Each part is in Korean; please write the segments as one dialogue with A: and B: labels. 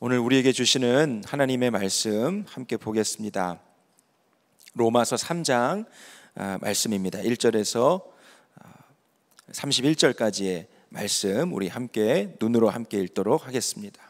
A: 오늘 우리에게 주시는 하나님의 말씀 함께 보겠습니다. 로마서 3장 아, 말씀입니다. 1절에서 31절까지의 아, 말씀 우리 함께 눈으로 함께 읽도록 하겠습니다.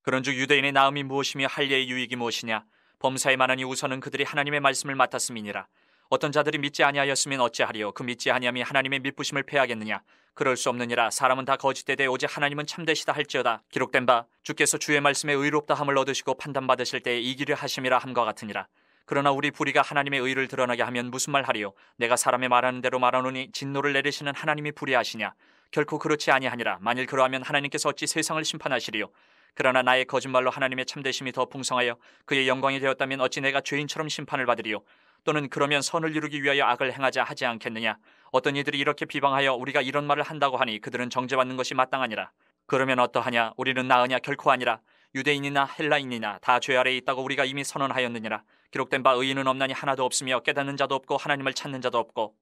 B: 그런즉 유대인의 나음이 무엇이며 할례의 유익이 무엇이냐 범사에 많으니 우선은 그들이 하나님의 말씀을 맡았음이니라 어떤 자들이 믿지 아니하였으면 어찌하리요? 그 믿지 아니함이 하나님의 믿부심을 패하겠느냐? 그럴 수 없느니라. 사람은 다 거짓되되 오직 하나님은 참되시다 할지어다. 기록된 바 주께서 주의 말씀에 의롭다 함을 얻으시고 판단받으실 때에 이기려 하심이라 함과 같으니라. 그러나 우리 불의가 하나님의 의를 드러나게 하면 무슨 말 하리요? 내가 사람의 말하는 대로 말하노니 진노를 내리시는 하나님이 불의하시냐? 결코 그렇지 아니하니라. 만일 그러하면 하나님께서 어찌 세상을 심판하시리요? 그러나 나의 거짓말로 하나님의 참되심이 더 풍성하여 그의 영광이 되었다면 어찌 내가 죄인처럼 심판을 받으리요 또는 그러면 선을 이루기 위하여 악을 행하자 하지 않겠느냐? 어떤 이들이 이렇게 비방하여 우리가 이런 말을 한다고 하니 그들은 정죄받는 것이 마땅하니라. 그러면 어떠하냐? 우리는 나으냐? 결코 아니라 유대인이나 헬라인이나 다 죄 아래에 있다고 우리가 이미 선언하였느니라. 기록된 바 의인은 없나니 하나도 없으며 깨닫는 자도 없고 하나님을 찾는 자도 없고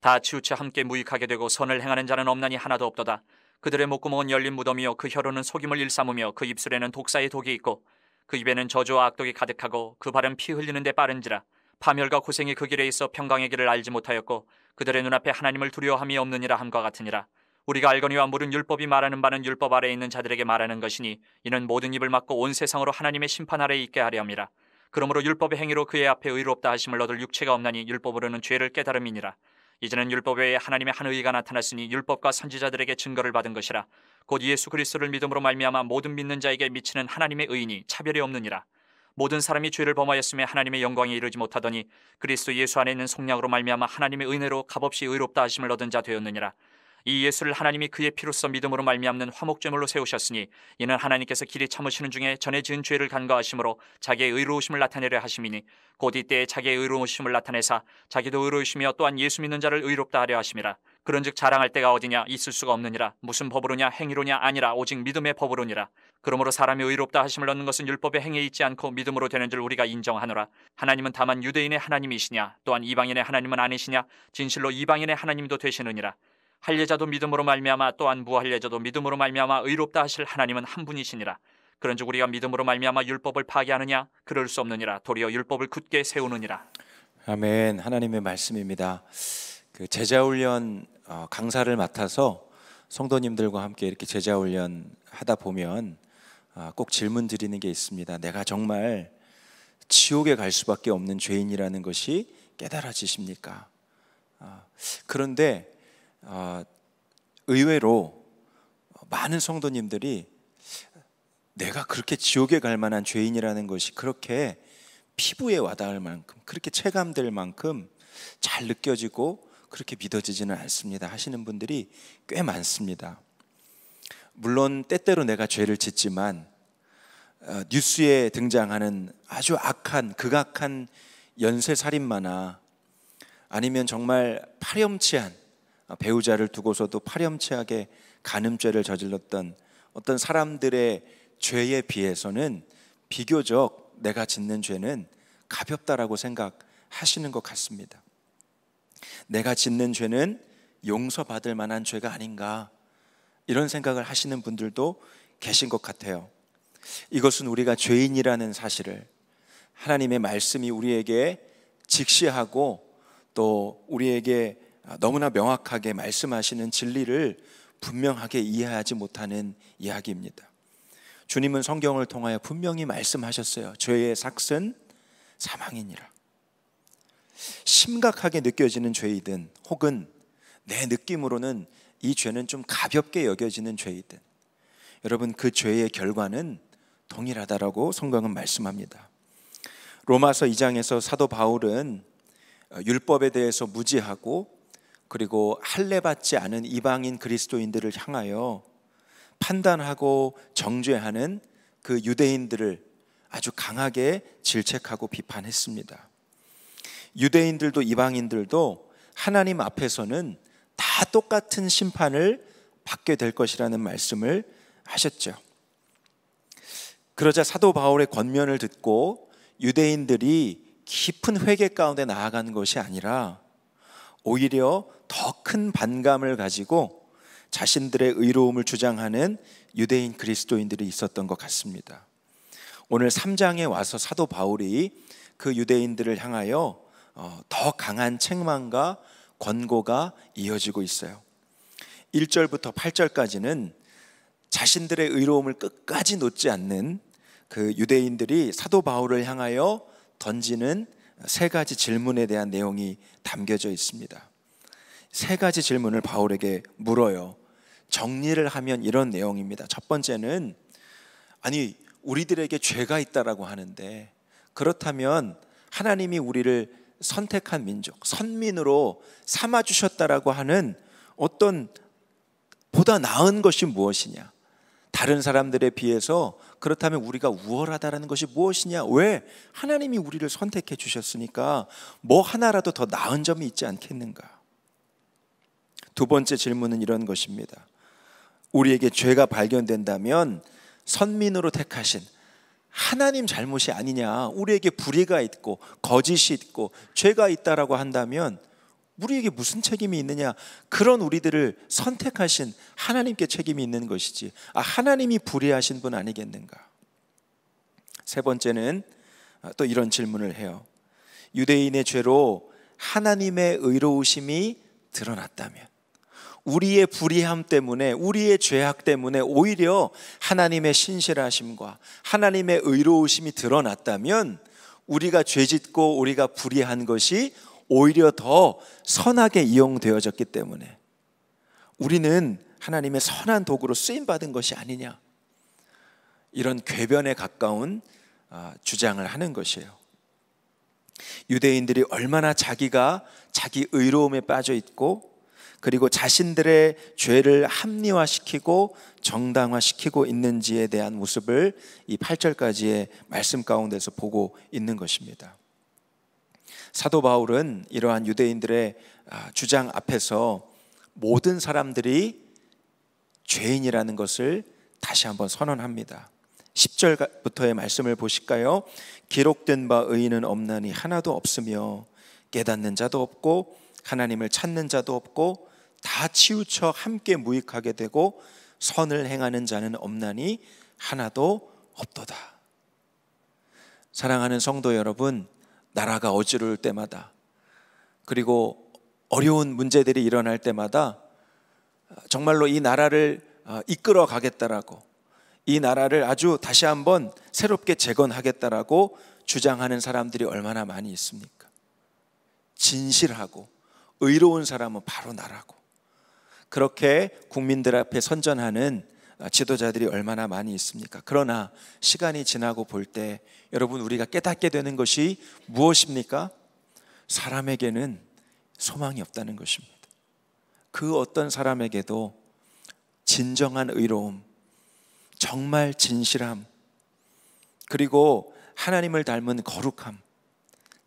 B: 다 치우쳐 함께 무익하게 되고 선을 행하는 자는 없나니 하나도 없도다. 그들의 목구멍은 열린 무덤이요 그 혀로는 속임을 일삼으며 그 입술에는 독사의 독이 있고 그 입에는 저주와 악독이 가득하고 그 발은 피 흘리는데 빠른지라 파멸과 고생이 그 길에 있어 평강의 길을 알지 못하였고 그들의 눈앞에 하나님을 두려워함이 없느니라 함과 같으니라. 우리가 알거니와 물은 율법이 말하는 바는 율법 아래에 있는 자들에게 말하는 것이니 이는 모든 입을 막고 온 세상으로 하나님의 심판 아래에 있게 하려 함이라. 그러므로 율법의 행위로 그의 앞에 의롭다 하심을 얻을 육체가 없나니 율법으로는 죄를 깨달음이니라. 이제는 율법 외에 하나님의 한 의가 나타났으니 율법과 선지자들에게 증거를 받은 것이라. 곧 예수 그리스도를 믿음으로 말미암아 모든 믿는 자에게 미치는 하나님의 의인이 차별이 없느니라 모든 사람이 죄를 범하였음에 하나님의 영광에 이르지 못하더니 그리스도 예수 안에 있는 속량으로 말미암아 하나님의 은혜로 값없이 의롭다 하심을 얻은 자 되었느니라 이 예수를 하나님이 그의 피로써 믿음으로 말미암는 화목제물로 세우셨으니 이는 하나님께서 길이 참으시는 중에 전에 지은 죄를 간과하심으로 자기의 의로우심을 나타내려 하심이니 곧 이때에 자기의 의로우심을 나타내사 자기도 의로우시며 또한 예수 믿는 자를 의롭다 하려 하심이라. 그런즉 자랑할 때가 어디냐? 있을 수가 없느니라. 무슨 법으로냐? 행위로냐? 아니라 오직 믿음의 법으로니라. 그러므로 사람이 의롭다 하심을 얻는 것은 율법의 행위에 있지 않고 믿음으로 되는 줄 우리가 인정하노라. 하나님은 다만 유대인의 하나님이시냐? 또한 이방인의 하나님은 아니시냐? 진실로 이방인의 하나님도 되시느니라 할례자도 믿음으로 말미암아 또한 무할례자도 믿음으로 말미암아 의롭다 하실 하나님은 한 분이시니라. 그런즉 우리가 믿음으로 말미암아 율법을 파괴하느냐 그럴 수 없느니라. 도리어 율법을 굳게 세우느니라.
A: 아멘. 하나님의 말씀입니다. 그 제자 훈련 어, 강사를 맡아서 성도님들과 함께 이렇게 제자 훈련 하다 보면 아, 꼭 질문 드리는 게 있습니다. 내가 정말 지옥에 갈 수밖에 없는 죄인이라는 것이 깨달아지십니까? 아, 그런데 어, 의외로 많은 성도님들이 내가 그렇게 지옥에 갈 만한 죄인이라는 것이 그렇게 피부에 와닿을 만큼 그렇게 체감될 만큼 잘 느껴지고 그렇게 믿어지지는 않습니다 하시는 분들이 꽤 많습니다. 물론 때때로 내가 죄를 짓지만 어, 뉴스에 등장하는 아주 악한 극악한 연쇄 살인마나 아니면 정말 파렴치한 아, 배우자를 두고서도 파렴치하게 간음죄를 저질렀던 어떤 사람들의 죄에 비해서는 비교적 내가 짓는 죄는 가볍다라고 생각하시는 것 같습니다. 내가 짓는 죄는 용서받을 만한 죄가 아닌가 이런 생각을 하시는 분들도 계신 것 같아요. 이것은 우리가 죄인이라는 사실을 하나님의 말씀이 우리에게 직시하고 또 우리에게 아, 너무나 명확하게 말씀하시는 진리를 분명하게 이해하지 못하는 이야기입니다. 주님은 성경을 통하여 분명히 말씀하셨어요. 죄의 삭은 사망이니라. 심각하게 느껴지는 죄이든 혹은 내 느낌으로는 이 죄는 좀 가볍게 여겨지는 죄이든 여러분 그 죄의 결과는 동일하다라고 성경은 말씀합니다. 로마서 2장에서 사도 바울은 율법에 대해서 무지하고 그리고 할례 받지 않은 이방인 그리스도인들을 향하여 판단하고 정죄하는 그 유대인들을 아주 강하게 질책하고 비판했습니다. 유대인들도 이방인들도 하나님 앞에서는 다 똑같은 심판을 받게 될 것이라는 말씀을 하셨죠. 그러자 사도 바울의 권면을 듣고 유대인들이 깊은 회개 가운데 나아가는 것이 아니라 오히려 더 큰 반감을 가지고 자신들의 의로움을 주장하는 유대인 그리스도인들이 있었던 것 같습니다. 오늘 3장에 와서 사도 바울이 그 유대인들을 향하여 어, 더 강한 책망과 권고가 이어지고 있어요. 1절부터 8절까지는 자신들의 의로움을 끝까지 놓지 않는 그 유대인들이 사도 바울을 향하여 던지는 세 가지 질문에 대한 내용이 담겨져 있습니다. 세 가지 질문을 바울에게 물어요. 정리를 하면 이런 내용입니다. 첫 번째는 아니 우리들에게 죄가 있다라고 하는데 그렇다면 하나님이 우리를 선택한 민족, 선민으로 삼아 주셨다라고 하는 어떤 보다 나은 것이 무엇이냐? 다른 사람들에 비해서 그렇다면 우리가 우월하다라는 것이 무엇이냐? 왜 하나님이 우리를 선택해 주셨으니까 뭐 하나라도 더 나은 점이 있지 않겠는가? 두 번째 질문은 이런 것입니다. 우리에게 죄가 발견된다면 선민으로 택하신 하나님 잘못이 아니냐. 우리에게 불의가 있고 거짓이 있고 죄가 있다라고 한다면 우리에게 무슨 책임이 있느냐? 그런 우리들을 선택하신 하나님께 책임이 있는 것이지. 아, 하나님이 불의하신 분 아니겠는가? 세 번째는 또 이런 질문을 해요. 유대인의 죄로 하나님의 의로우심이 드러났다면 우리의 불의함 때문에 우리의 죄악 때문에 오히려 하나님의 신실하심과 하나님의 의로우심이 드러났다면 우리가 죄짓고 우리가 불의한 것이 오히려 더 선하게 이용되어졌기 때문에 우리는 하나님의 선한 도구로 쓰임 받은 것이 아니냐 이런 궤변에 가까운 아, 주장을 하는 것이에요. 유대인들이 얼마나 자기가 자기 의로움에 빠져 있고 그리고 자신들의 죄를 합리화시키고 정당화시키고 있는지에 대한 모습을 이 8절까지의 말씀 가운데서 보고 있는 것입니다. 사도 바울은 이러한 유대인들의 아, 주장 앞에서 모든 사람들이 죄인이라는 것을 다시 한번 선언합니다. 10절부터의 말씀을 보실까요? 기록된 바 의인은 없나니 하나도 없으며 깨닫는 자도 없고 하나님을 찾는 자도 없고 다 치우쳐 함께 무익하게 되고 선을 행하는 자는 없나니 하나도 없도다. 사랑하는 성도 여러분, 나라가 어지러울 때마다 그리고 어려운 문제들이 일어날 때마다 정말로 이 나라를 어, 이끌어 가겠다라고 이 나라를 아주 다시 한번 새롭게 재건하겠다라고 주장하는 사람들이 얼마나 많이 있습니까? 진실하고 의로운 사람은 바로 나라고 그렇게 국민들 앞에 선전하는 지도자들이 얼마나 많이 있습니까? 그러나 시간이 지나고 볼 때 여러분 우리가 깨닫게 되는 것이 무엇입니까? 사람에게는 소망이 없다는 것입니다. 그 어떤 사람에게도 진정한 의로움, 정말 진실함, 그리고 하나님을 닮은 거룩함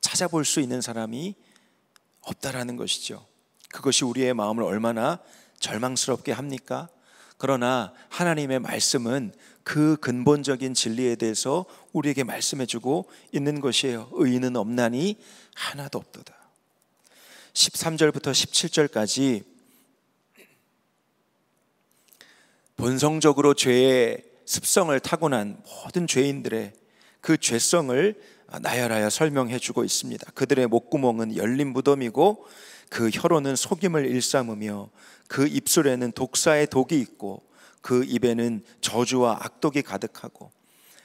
A: 찾아볼 수 있는 사람이 없다라는 것이죠. 그것이 우리의 마음을 얼마나 절망스럽게 합니까? 그러나 하나님의 말씀은 그 근본적인 진리에 대해서 우리에게 말씀해 주고 있는 것이에요. 의인은 없나니 하나도 없도다. 13절부터 17절까지 본성적으로 죄의 습성을 타고난 모든 죄인들의 그 죄성을 나열하여 설명해 주고 있습니다. 그들의 목구멍은 열린 무덤이고 그 혀로는 속임을 일삼으며 그 입술에는 독사의 독이 있고 그 입에는 저주와 악독이 가득하고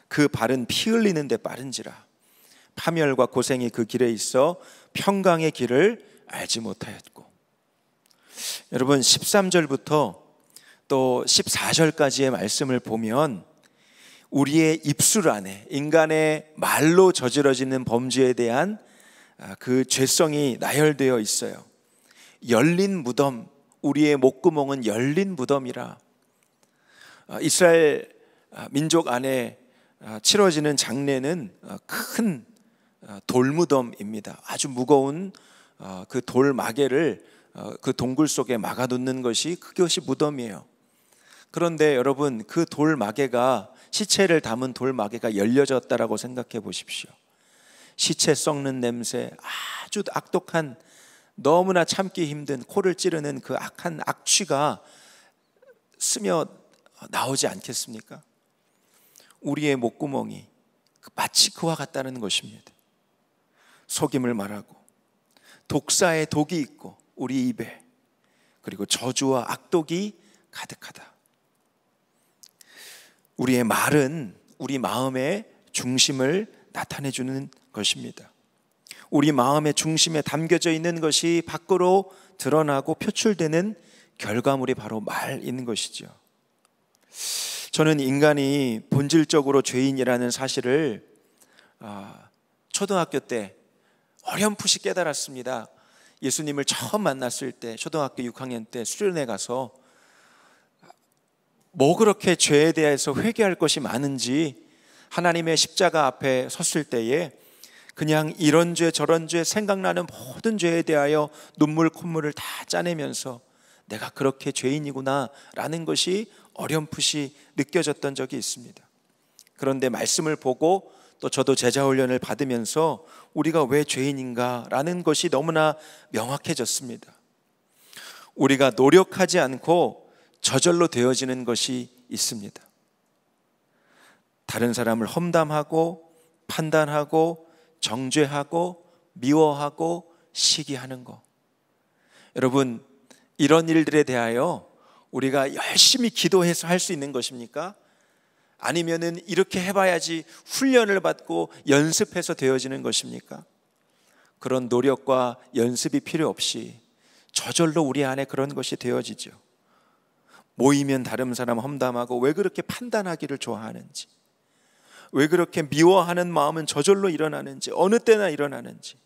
A: 그 발은 피 흘리는데 빠른지라 파멸과 고생이 그 길에 있어 평강의 길을 알지 못하였고 여러분 13절부터 또 14절까지의 말씀을 보면 우리의 입술 안에 인간의 말로 저질러지는 범죄에 대한 아, 그 죄성이 나열되어 있어요. 열린 무덤, 우리의 목구멍은 열린 무덤이라. 아, 이스라엘 아, 민족 안에 아, 치러지는 장례는 큰 돌무덤입니다. 아주 무거운 그 돌마개를 그 동굴 속에 막아놓는 것이 그것이 무덤이에요. 그런데 여러분 그 돌마개가 시체를 담은 돌마개가 열려졌다라고 생각해 보십시오. 시체 썩는 냄새, 아주 악독한 너무나 참기 힘든 코를 찌르는 그 악한 악취가 스며 나오지 않겠습니까? 우리의 목구멍이 마치 그와 같다는 것입니다. 속임을 말하고 독사의 독이 있고 우리 입에 그리고 저주와 악독이 가득하다. 우리의 말은 우리 마음의 중심을 나타내 주는 것입니다. 우리 마음의 중심에 담겨져 있는 것이 밖으로 드러나고 표출되는 결과물이 바로 말인 것이죠. 저는 인간이 본질적으로 죄인이라는 사실을 아, 초등학교 때 어렴풋이 깨달았습니다. 예수님을 처음 만났을 때 초등학교 6학년 때 수련회 가서 뭐 그렇게 죄에 대해서 회개할 것이 많은지 하나님의 십자가 앞에 섰을 때에 그냥 이런 죄 저런 죄 생각나는 모든 죄에 대하여 눈물 콧물을 다 짜내면서 내가 그렇게 죄인이구나라는 것이 어렴풋이 느껴졌던 적이 있습니다. 그런데 말씀을 보고 또 저도 제자 훈련을 받으면서 우리가 왜 죄인인가라는 것이 너무나 명확해졌습니다. 우리가 노력하지 않고 저절로 되어지는 것이 있습니다. 다른 사람을 험담하고 판단하고 정죄하고 미워하고 시기하는 것. 여러분, 이런 일들에 대하여 우리가 열심히 기도해서 할 수 있는 것입니까? 아니면은 이렇게 해봐야지 훈련을 받고 연습해서 되어지는 것입니까? 그런 노력과 연습이 필요 없이 저절로 우리 안에 그런 것이 되어지죠. 모이면 다른 사람 험담하고 왜 그렇게 판단하기를 좋아하는지, 왜 그렇게 미워하는 마음은 저절로 일어나는지, 어느 때나 일어나는지,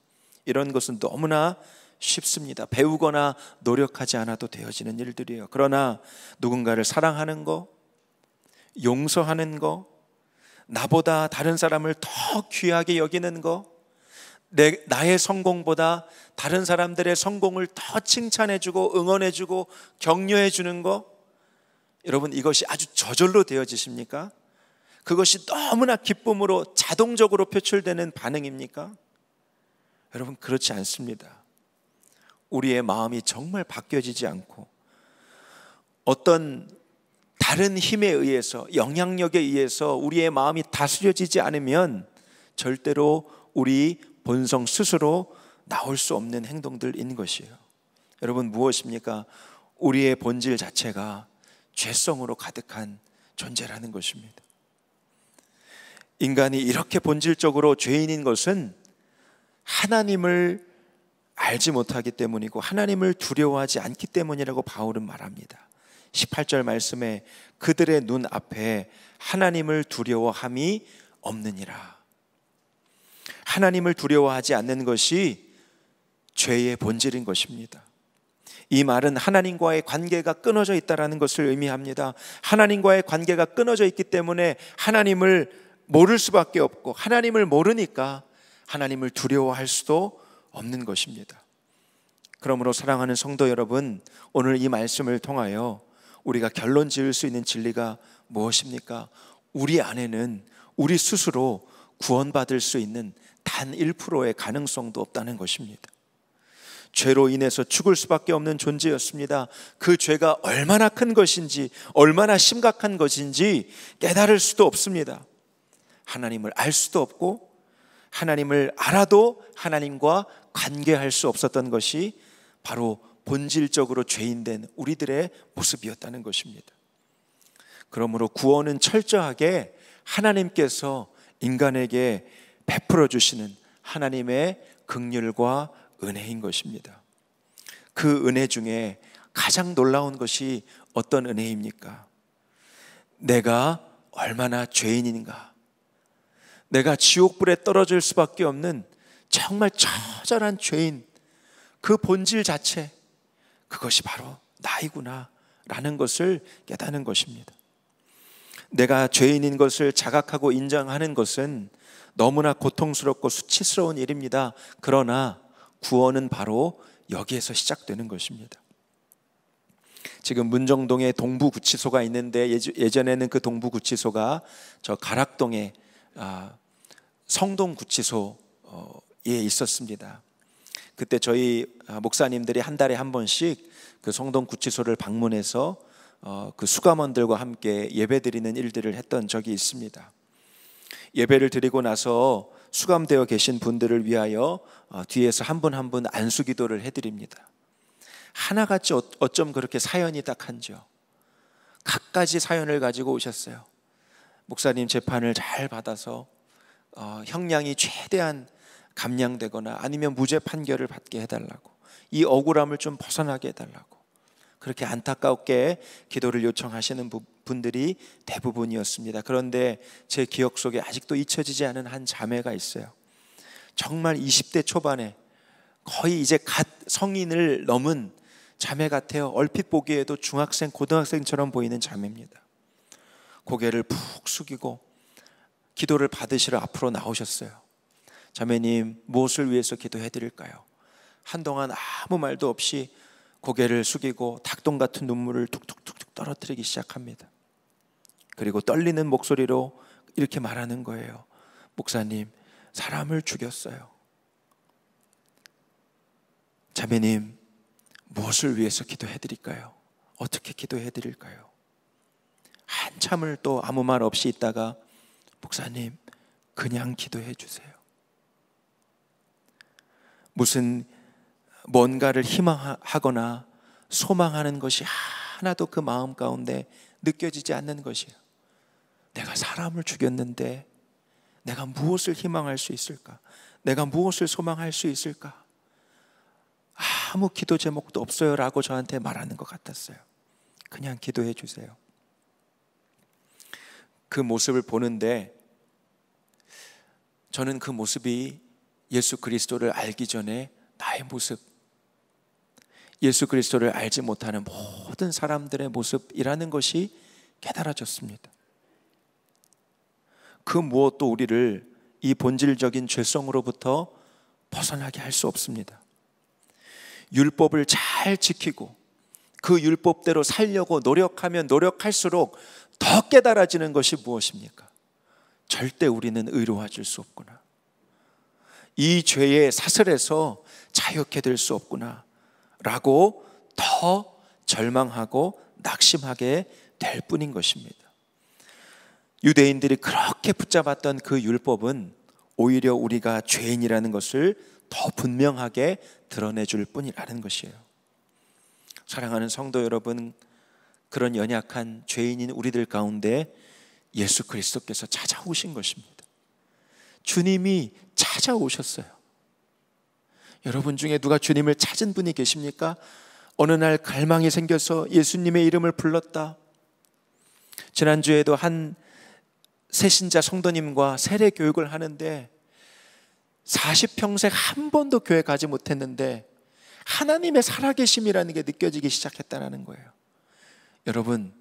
A: 이런 것은 너무나 쉽습니다. 배우거나 노력하지 않아도 되어지는 일들이에요. 그러나 누군가를 사랑하는 거, 용서하는 거, 나보다 다른 사람을 더 귀하게 여기는 거, 내, 나의 성공보다 다른 사람들의 성공을 더 칭찬해주고 응원해주고 격려해주는 거, 여러분 이것이 아주 저절로 되어지십니까? 그것이 너무나 기쁨으로 자동적으로 표출되는 반응입니까? 여러분 그렇지 않습니다. 우리의 마음이 정말 바뀌어지지 않고 어떤 다른 힘에 의해서 영향력에 의해서 우리의 마음이 다스려지지 않으면 절대로 우리 본성 스스로 나올 수 없는 행동들인 것이에요. 여러분 무엇입니까? 우리의 본질 자체가 죄성으로 가득한 존재라는 것입니다. 인간이 이렇게 본질적으로 죄인인 것은 하나님을 알지 못하기 때문이고 하나님을 두려워하지 않기 때문이라고 바울은 말합니다. 18절 말씀에 그들의 눈 앞에 하나님을 두려워함이 없느니라. 하나님을 두려워하지 않는 것이 죄의 본질인 것입니다. 이 말은 하나님과의 관계가 끊어져 있다라는 것을 의미합니다. 하나님과의 관계가 끊어져 있기 때문에 하나님을 모를 수밖에 없고 하나님을 모르니까 하나님을 두려워할 수도 없는 것입니다. 그러므로 사랑하는 성도 여러분, 오늘 이 말씀을 통하여 우리가 결론 지을 수 있는 진리가 무엇입니까? 우리 안에는 우리 스스로 구원받을 수 있는 단 1%의 가능성도 없다는 것입니다. 죄로 인해서 죽을 수밖에 없는 존재였습니다. 그 죄가 얼마나 큰 것인지, 얼마나 심각한 것인지 깨달을 수도 없습니다. 하나님을 알 수도 없고, 하나님을 알아도 하나님과 관계할 수 없었던 것이 바로 본질적으로 죄인된 우리들의 모습이었다는 것입니다. 그러므로 구원은 철저하게 하나님께서 인간에게 베풀어 주시는 하나님의 긍휼과 은혜인 것입니다. 그 은혜 중에 가장 놀라운 것이 어떤 은혜입니까? 내가 얼마나 죄인인가? 내가 지옥불에 떨어질 수밖에 없는 정말 처절한 죄인, 그 본질 자체, 그것이 바로 나이구나 라는 것을 깨닫는 것입니다. 내가 죄인인 것을 자각하고 인정하는 것은 너무나 고통스럽고 수치스러운 일입니다. 그러나 구원은 바로 여기에서 시작되는 것입니다. 지금 문정동에 동부구치소가 있는데 예전에는 그 동부구치소가 저 가락동에 아, 성동구치소에 있었습니다. 그때 저희 아, 목사님들이 한 달에 한 번씩 그 성동구치소를 방문해서 어, 그 수감원들과 함께 예배드리는 일들을 했던 적이 있습니다. 예배를 드리고 나서 수감되어 계신 분들을 위하여 어, 뒤에서 한 분 한 분 안수 기도를 해드립니다. 하나같이 어- 어쩜 그렇게 사연이 딱한지요. 갖가지 사연을 가지고 오셨어요. 목사님 재판을 잘 받아서 어, 형량이 최대한 감량되거나 아니면 무죄 판결을 받게 해달라고 이 억울함을 좀 벗어나게 해달라고 그렇게 안타깝게 기도를 요청하시는 부- 분들이 대부분이었습니다. 그런데 제 기억 속에 아직도 잊혀지지 않은 한 자매가 있어요. 정말 20대 초반에 거의 이제 갓 성인을 넘은 자매 같아요. 얼핏 보기에도 중학생, 고등학생처럼 보이는 자매입니다. 고개를 푹 숙이고 기도를 받으시러 앞으로 나오셨어요. 자매님, 무엇을 위해서 기도해 드릴까요? 한동안 아무 말도 없이 고개를 숙이고 닭똥 같은 눈물을 툭툭툭툭 떨어뜨리기 시작합니다. 그리고 떨리는 목소리로 이렇게 말하는 거예요. 목사님, 사람을 죽였어요. 자매님, 무엇을 위해서 기도해 드릴까요? 어떻게 기도해 드릴까요? 한참을 또 아무 말 없이 있다가 목사님, 그냥 기도해 주세요. 무슨 뭔가를 희망하거나 소망하는 것이 하나도 그 마음 가운데 느껴지지 않는 것이에요. 내가 사람을 죽였는데 내가 무엇을 희망할 수 있을까? 내가 무엇을 소망할 수 있을까? 아무 기도 제목도 없어요라고 저한테 말하는 것 같았어요. 그냥 기도해 주세요. 그 모습을 보는데 저는 그 모습이 예수 그리스도를 알기 전에 나의 모습, 예수 그리스도를 알지 못하는 모든 사람들의 모습이라는 것이 깨달아졌습니다. 그 무엇도 우리를 이 본질적인 죄성으로부터 벗어나게 할 수 없습니다. 율법을 잘 지키고 그 율법대로 살려고 노력하면 노력할수록 더 깨달아지는 것이 무엇입니까? 절대 우리는 의로워질 수 없구나. 이 죄의 사슬에서 자유케 될 수 없구나. 라고 더 절망하고 낙심하게 될 뿐인 것입니다. 유대인들이 그렇게 붙잡았던 그 율법은 오히려 우리가 죄인이라는 것을 더 분명하게 드러내줄 뿐이라는 것이에요. 사랑하는 성도 여러분, 그런 연약한 죄인인 우리들 가운데 예수 그리스도께서 찾아오신 것입니다. 주님이 찾아오셨어요. 여러분 중에 누가 주님을 찾은 분이 계십니까? 어느 날 갈망이 생겨서 예수님의 이름을 불렀다. 지난주에도 한 새신자 성도님과 세례 교육을 하는데 40평생 한 번도 교회 가지 못했는데 하나님의 살아계심이라는 게 느껴지기 시작했다는 거예요. 여러분,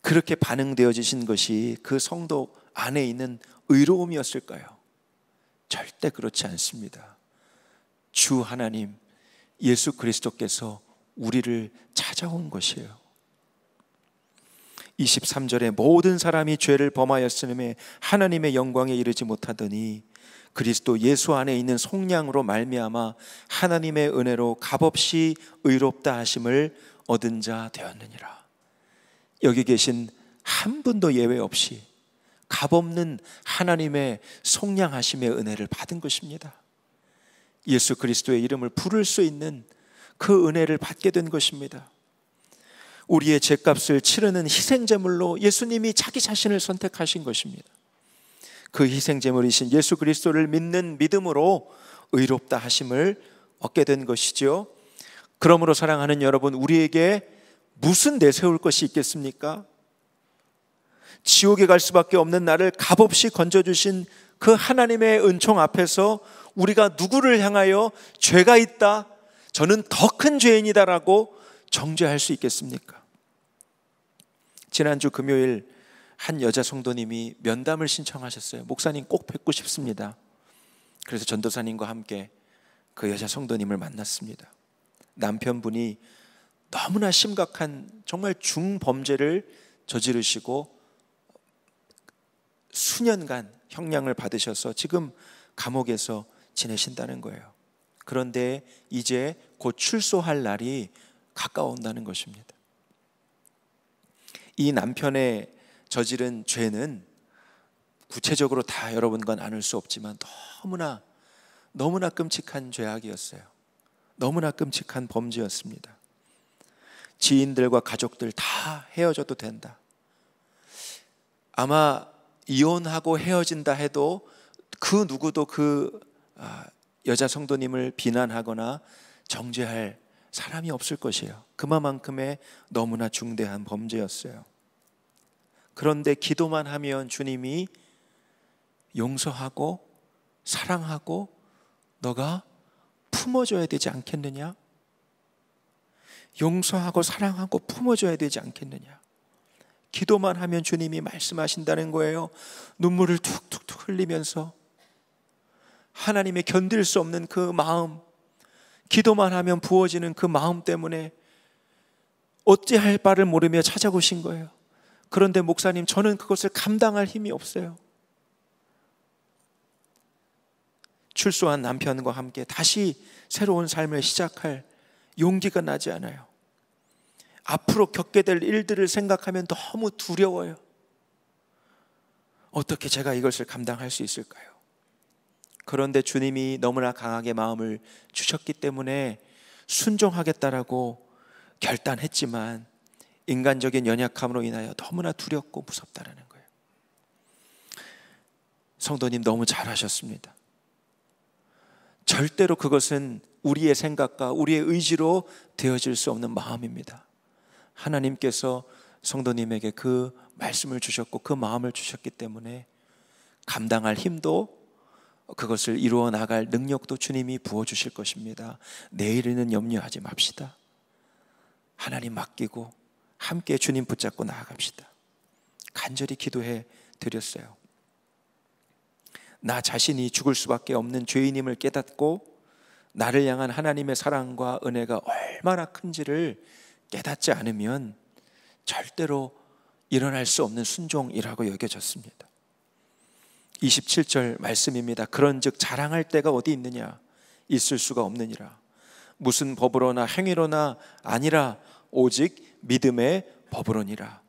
A: 그렇게 반응되어지신 것이 그 성도 안에 있는 의로움이었을까요? 절대 그렇지 않습니다. 주 하나님, 예수 그리스도께서 우리를 찾아온 것이에요. 23절에 모든 사람이 죄를 범하였음에 하나님의 영광에 이르지 못하더니 그리스도 예수 안에 있는 속량으로 말미암아 하나님의 은혜로 값없이 의롭다 하심을 얻은 자 되었느니라. 여기 계신 한 분도 예외 없이 값없는 하나님의 속량하심의 은혜를 받은 것입니다. 예수 그리스도의 이름을 부를 수 있는 그 은혜를 받게 된 것입니다. 우리의 죄값을 치르는 희생제물로 예수님이 자기 자신을 선택하신 것입니다. 그 희생제물이신 예수 그리스도를 믿는 믿음으로 의롭다 하심을 얻게 된 것이지요. 그러므로 사랑하는 여러분, 우리에게 무슨 내세울 것이 있겠습니까? 지옥에 갈 수밖에 없는 나를 값없이 건져주신 그 하나님의 은총 앞에서 우리가 누구를 향하여 죄가 있다, 저는 더 큰 죄인이다라고 정죄할 수 있겠습니까? 지난주 금요일 한 여자 성도님이 면담을 신청하셨어요. 목사님 꼭 뵙고 싶습니다. 그래서 전도사님과 함께 그 여자 성도님을 만났습니다. 남편분이 너무나 심각한 정말 중범죄를 저지르시고 수년간 형량을 받으셔서 지금 감옥에서 지내신다는 거예요. 그런데 이제 곧 출소할 날이 가까운다는 것입니다. 이 남편의 저지른 죄는 구체적으로 다 여러분과 나눌 수 없지만 너무나 너무나 끔찍한 죄악이었어요. 너무나 끔찍한 범죄였습니다. 지인들과 가족들 다 헤어져도 된다. 아마 이혼하고 헤어진다 해도 그 누구도 그 아, 여자 성도님을 비난하거나 정죄할 사람이 없을 것이에요. 그만큼의 너무나 중대한 범죄였어요. 그런데 기도만 하면 주님이 용서하고 사랑하고 너가 품어줘야 되지 않겠느냐? 용서하고 사랑하고 품어줘야 되지 않겠느냐? 기도만 하면 주님이 말씀하신다는 거예요. 눈물을 툭툭툭 흘리면서 하나님의 견딜 수 없는 그 마음, 기도만 하면 부어지는 그 마음 때문에 어찌할 바를 모르며 찾아오신 거예요. 그런데 목사님, 저는 그것을 감당할 힘이 없어요. 출소한 남편과 함께 다시 새로운 삶을 시작할 용기가 나지 않아요. 앞으로 겪게 될 일들을 생각하면 너무 두려워요. 어떻게 제가 이것을 감당할 수 있을까요? 그런데 주님이 너무나 강하게 마음을 주셨기 때문에 순종하겠다라고 결단했지만 인간적인 연약함으로 인하여 너무나 두렵고 무섭다라는 거예요. 성도님 너무 잘하셨습니다. 절대로 그것은 우리의 생각과 우리의 의지로 되어질 수 없는 마음입니다. 하나님께서 성도님에게 그 말씀을 주셨고 그 마음을 주셨기 때문에 감당할 힘도 그것을 이루어 나갈 능력도 주님이 부어 주실 것입니다. 내일에는 염려하지 맙시다. 하나님 맡기고 함께 주님 붙잡고 나아갑시다. 간절히 기도해 드렸어요. 나 자신이 죽을 수밖에 없는 죄인임을 깨닫고 나를 향한 하나님의 사랑과 은혜가 얼마나 큰지를 깨닫지 않으면 절대로 일어날 수 없는 순종이라고 여겨졌습니다. 27절 말씀입니다. 그런즉 자랑할 때가 어디 있느냐? 있을 수가 없느니라. 무슨 법으로나 행위로나 아니라 오직 믿음의 법으로니라.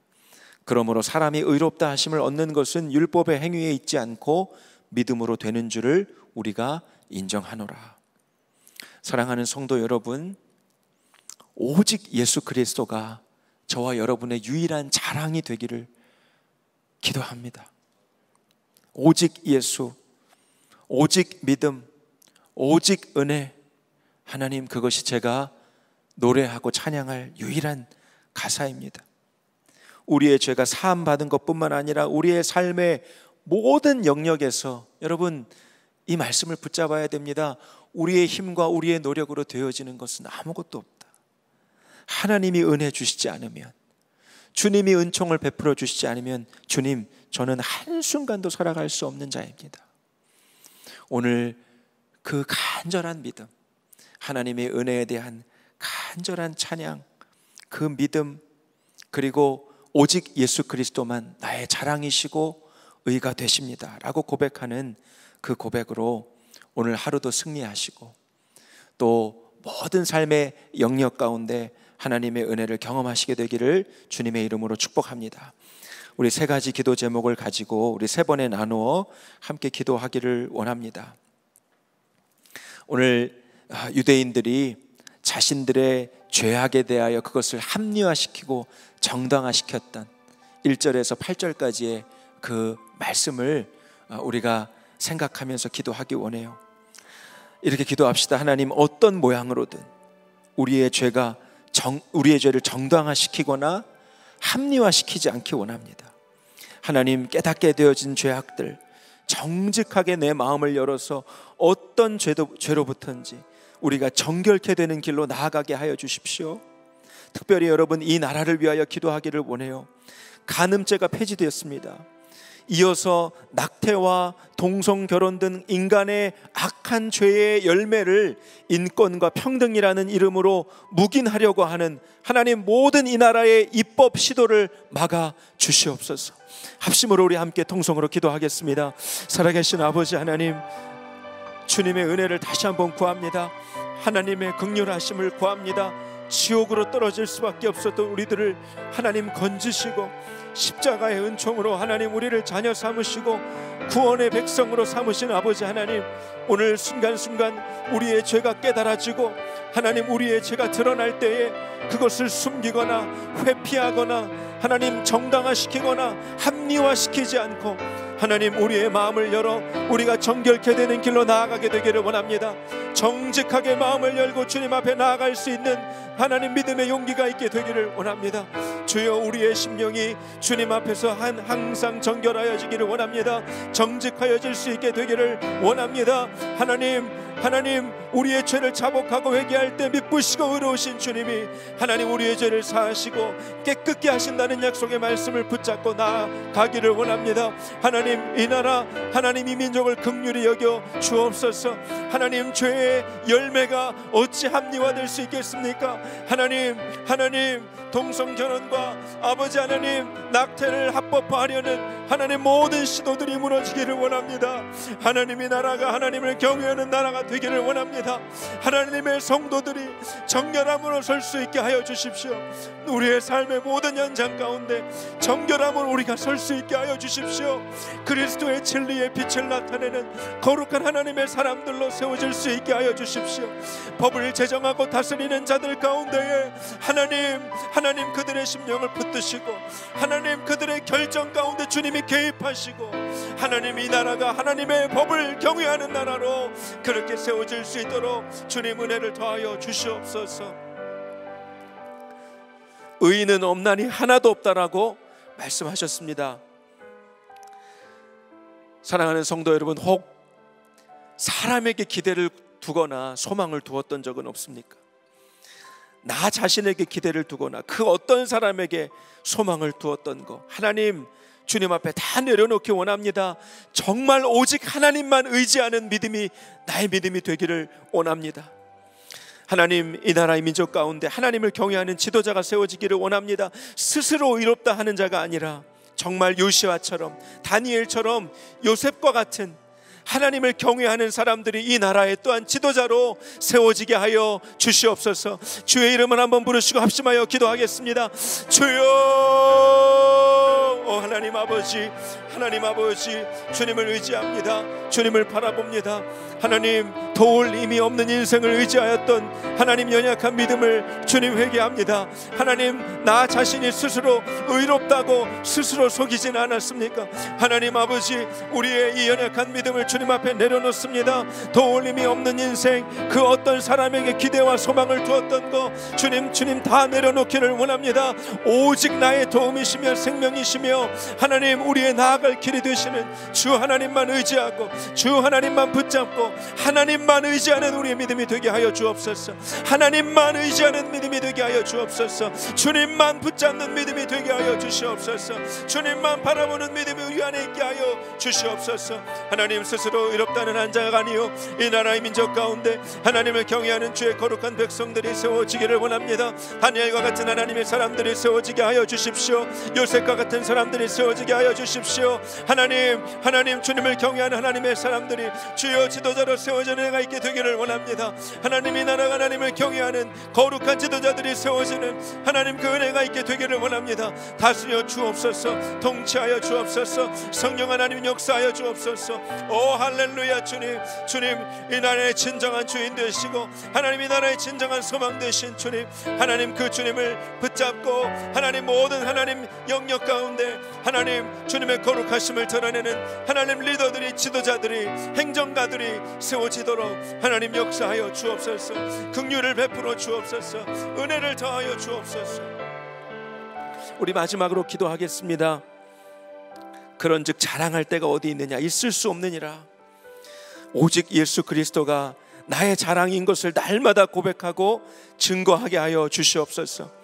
A: 그러므로 사람이 의롭다 하심을 얻는 것은 율법의 행위에 있지 않고 믿음으로 되는 줄을 우리가 인정하노라. 사랑하는 성도 여러분, 오직 예수 그리스도가 저와 여러분의 유일한 자랑이 되기를 기도합니다. 오직 예수, 오직 믿음, 오직 은혜. 하나님 그것이 제가 노래하고 찬양할 유일한 가사입니다. 우리의 죄가 사함 받은 것 뿐만 아니라 우리의 삶의 모든 영역에서 여러분 이 말씀을 붙잡아야 됩니다. 우리의 힘과 우리의 노력으로 되어지는 것은 아무것도 없다. 하나님이 은혜 주시지 않으면 주님이 은총을 베풀어 주시지 않으면 주님 저는 한순간도 살아갈 수 없는 자입니다. 오늘 그 간절한 믿음 하나님의 은혜에 대한 간절한 찬양 그 믿음 그리고 오직 예수 그리스도만 나의 자랑이시고 의가 되십니다. 라고 고백하는 그 고백으로 오늘 하루도 승리하시고 또 모든 삶의 영역 가운데 하나님의 은혜를 경험하시게 되기를 주님의 이름으로 축복합니다. 우리 세 가지 기도 제목을 가지고 우리 세 번에 나누어 함께 기도하기를 원합니다. 오늘 아, 유대인들이 자신들의 죄악에 대하여 그것을 합리화시키고 정당화시켰던 1절에서 8절까지의 그 말씀을 어, 우리가 생각하면서 기도하기 원해요. 이렇게 기도합시다. 하나님 어떤 모양으로든 우리의 죄가 정, 우리의 죄를 정당화시키거나 합리화시키지 않기 원합니다. 하나님 깨닫게 되어진 죄악들 정직하게 내 마음을 열어서 어떤 죄도, 죄로부터인지 우리가 정결케 되는 길로 나아가게 하여 주십시오. 특별히 여러분 이 나라를 위하여 기도하기를 원해요. 간음죄가 폐지되었습니다. 이어서 낙태와 동성 결혼 등 인간의 악한 죄의 열매를 인권과 평등이라는 이름으로 묵인하려고 하는 하나님 모든 이 나라의 입법 시도를 막아 주시옵소서. 합심으로 우리 함께 통성으로 기도하겠습니다. 살아계신 아버지 하나님, 주님의 은혜를 다시 한번 구합니다. 하나님의 극률하심을 구합니다. 지옥으로 떨어질 수밖에 없었던 우리들을 하나님 건지시고 십자가의 은총으로 하나님 우리를 자녀 삼으시고 구원의 백성으로 삼으신 아버지 하나님 오늘 순간순간 우리의 죄가 깨달아지고 하나님 우리의 죄가 드러날 때에 그것을 숨기거나 회피하거나 하나님 정당화시키거나 합리화시키지 않고 하나님 우리의 마음을 열어 우리가 정결케 되는 길로 나아가게 되기를 원합니다. 정직하게 마음을 열고 주님 앞에 나아갈 수 있는 하나님 믿음의 용기가 있게 되기를 원합니다. 주여 우리의 심령이 주님 앞에서 한 항상 정결하여지기를 원합니다. 정직하여질 수 있게 되기를 원합니다. 하나님 하나님 우리의 죄를 자복하고 회개할 때 미쁘시고 의로우신 주님이 하나님 우리의 죄를 사하시고 깨끗게 하신다는 약속의 말씀을 붙잡고 나아가기를 원합니다. 하나님 이 나라 하나님 이 민족을 극률히 여겨 주옵소서. 하나님 죄의 열매가 어찌 합리화될 수 있겠습니까? 하나님 하나님 동성 결혼과 아버지 하나님 낙태를 합법화하려는 하나님 모든 시도들이 무너지기를 원합니다. 하나님이 나라가 하나님을 경외하는 나라가 되기를 원합니다. 하나님의 성도들이 정결함으로 설 수 있게 하여 주십시오. 우리의 삶의 모든 현장 가운데 정결함으로 우리가 설 수 있게 하여 주십시오. 그리스도의 진리의 빛을 나타내는 거룩한 하나님의 사람들로 세워질 수 있게 하여 주십시오. 법을 제정하고 다스리는 자들 가운데에 하나님 하나님 그들의 심령을 붙드시고 하나님 그들의 결정 가운데 주님이 개입하시고 하나님 이 나라가 하나님의 법을 경외하는 나라로 그렇게 세워질 수 있도록 주님 은혜를 더하여 주시옵소서. 의인은 없나니 하나도 없다라고 말씀하셨습니다. 사랑하는 성도 여러분, 혹 사람에게 기대를 두거나 소망을 두었던 적은 없습니까? 나 자신에게 기대를 두거나 그 어떤 사람에게 소망을 두었던 거 하나님 주님 앞에 다 내려놓기 원합니다. 정말 오직 하나님만 의지하는 믿음이 나의 믿음이 되기를 원합니다. 하나님 이 나라의 민족 가운데 하나님을 경외하는 지도자가 세워지기를 원합니다. 스스로 의롭다 하는 자가 아니라 정말 요시아처럼 다니엘처럼 요셉과 같은 하나님을 경외하는 사람들이 이 나라에 또한 지도자로 세워지게 하여 주시옵소서. 주의 이름을 한번 부르시고 합심하여 기도하겠습니다. 주여 오 하나님 아버지 하나님 아버지 주님을 의지합니다. 주님을 바라봅니다. 하나님 도울 힘이 없는 인생을 의지하였던 하나님 연약한 믿음을 주님 회개합니다. 하나님 나 자신이 스스로 의롭다고 스스로 속이진 않았습니까? 하나님 아버지 우리의 이 연약한 믿음을 주님 앞에 내려놓습니다. 도울 힘이 없는 인생 그 어떤 사람에게 기대와 소망을 두었던 거 주님 주님 다 내려놓기를 원합니다. 오직 나의 도움이시며 생명이시며 하나님 우리의 나아 갈 길이 되시는 주 하나님만 의지하고 주 하나님만 붙잡고 하나님만 의지하는 우리의 믿음이 되게 하여 주옵소서. 하나님만 의지하는 믿음이 되게 하여 주옵소서. 주님만 붙잡는 믿음이 되게 하여 주시옵소서. 주님만 바라보는 믿음이 우리 안에 있게 하여 주시옵소서. 하나님 스스로 의롭다는 한 자가 아니요 이 나라의 민족 가운데 하나님을 경외하는 주의 거룩한 백성들이 세워지기를 원합니다. 다니엘과 같은 하나님의 사람들이 세워지게 하여 주십시오. 요셉과 같은 사람 사람들이 세워지게 하여 주십시오. 하나님, 하나님 주님을 경외하는 하나님의 사람들이 주여 지도자로 세워지는 애가 있게 되기를 원합니다. 하나님이 나라 하나님을 경외하는 거룩한 지도자들이 세워지는 하나님 그 은혜가 있게 되기를 원합니다. 다스려 주옵소서, 통치하여 주옵소서, 성령 하나님 역사하여 주옵소서. 오 할렐루야 주님, 주님 이 나라의 진정한 주인 되시고 하나님 이 나라의 진정한 소망 되신 주님, 하나님 그 주님을 붙잡고 하나님 모든 하나님 영역 가운데 하나님 주님의 거룩 하심을 드러내는 하나님 리더들이 지도자들이 행정가들이 세워지도록 하나님 역사하여 주옵소서. 긍휼을 베풀어 주옵소서. 은혜를 더하여 주옵소서. 우리 마지막으로 기도하겠습니다. 그런즉 자랑할 때가 어디 있느냐? 있을 수 없느니라. 오직 예수 그리스도가 나의 자랑인 것을 날마다 고백하고 증거하게 하여 주시옵소서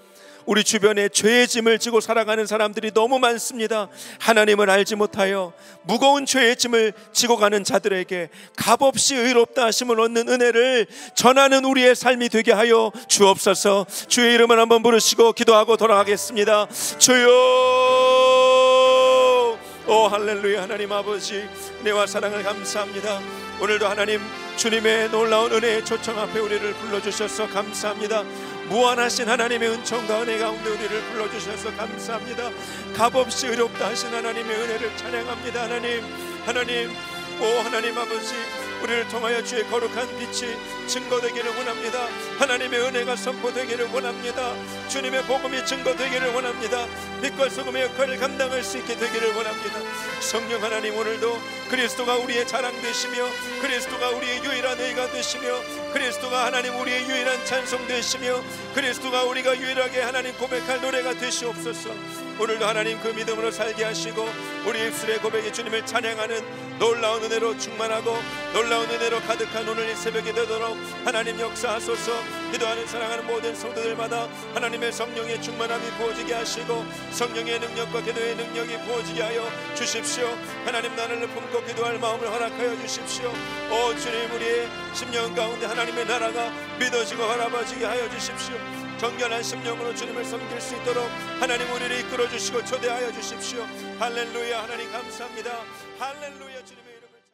A: 우리 주변에 죄의 짐을 지고 살아가는 사람들이 너무 많습니다. 하나님을 알지 못하여 무거운 죄의 짐을 지고 가는 자들에게 값없이 의롭다 하심을 얻는 은혜를 전하는 우리의 삶이 되게 하여 주옵소서. 주의 이름을 한번 부르시고 기도하고 돌아가겠습니다. 주여 오 할렐루야 하나님 아버지 은혜와 사랑을 감사합니다 오늘도 하나님 주님의 놀라운 은혜의 초청 앞에 우리를 불러주셔서 감사합니다 무한하신 하나님의 은총과 은혜 가운데 우리를 불러주셔서 감사합니다. 값없이 의롭다 하신 하나님의 은혜를 찬양합니다. 하나님 하나님 오 하나님 아버지 우리를 통하여 주의 거룩한 빛이 증거되기를 원합니다. 하나님의 은혜가 선포되기를 원합니다. 주님의 복음이 증거되기를 원합니다. 빛과 소금의 역할을 감당할 수 있게 되기를 원합니다. 성령 하나님 오늘도 그리스도가 우리의 자랑 되시며 그리스도가 우리의 유일한 의가 되시며 그리스도가 하나님 우리의 유일한 찬송 되시며 그리스도가 우리가 유일하게 하나님 고백할 노래가 되시옵소서 오늘도 하나님 그 믿음으로 살게 하시고 우리 입술의 고백이 주님을 찬양하는 놀라운 은혜로 충만하고 놀라운 은혜로 가득한 오늘 이 새벽이 되도록 하나님 역사하소서. 기도하는 사랑하는 모든 성도들마다 하나님의 성령의 충만함이 부어지게 하시고 성령의 능력과 기도의 능력이 부어지게 하여 주십시오. 하나님 나를 품고 기도할 마음을 허락하여 주십시오. 오 주님 우리의 심령 가운데 하나님의 나라가 믿어지고 바라봐지게 하여 주십시오 정결한 심령으로 주님을 섬길 수 있도록 하나님 우리를 이끌어 주시고 초대하여 주십시오. 할렐루야 하나님 감사합니다. 할렐루야 이름으로